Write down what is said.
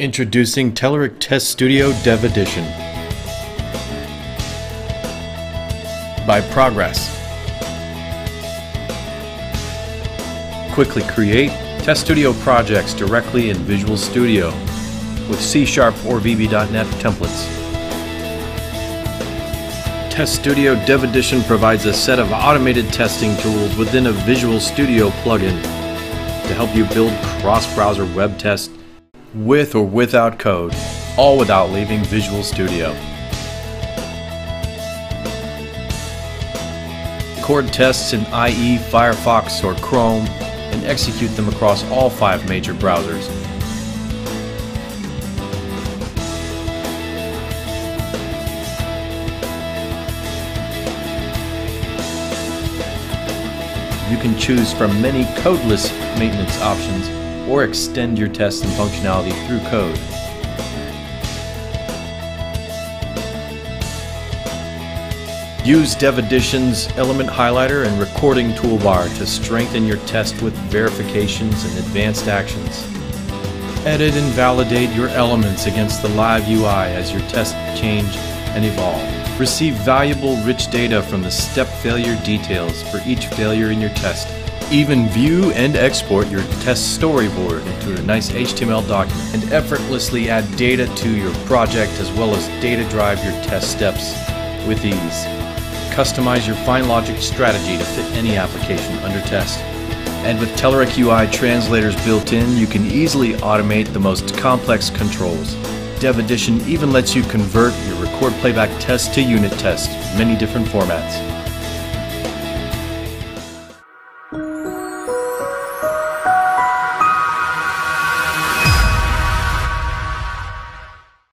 Introducing Telerik Test Studio Dev Edition by Progress. Quickly create Test Studio projects directly in Visual Studio with C Sharp or VB.NET templates. Test Studio Dev Edition provides a set of automated testing tools within a Visual Studio plugin to help you build cross-browser web tests with or without code, all without leaving Visual Studio. Record tests in IE, Firefox, or Chrome and execute them across all five major browsers. You can choose from many codeless maintenance options or extend your tests and functionality through code. Use Dev Edition's Element Highlighter and Recording Toolbar to strengthen your test with verifications and advanced actions. Edit and validate your elements against the live UI as your tests change and evolve. Receive valuable rich data from the step failure details for each failure in your test. Even view and export your test storyboard into a nice HTML document and effortlessly add data to your project as well as data drive your test steps with ease. Customize your find logic strategy to fit any application under test. And with Telerik UI translators built in, you can easily automate the most complex controls. Dev Edition even lets you convert your record playback test to unit test, many different formats.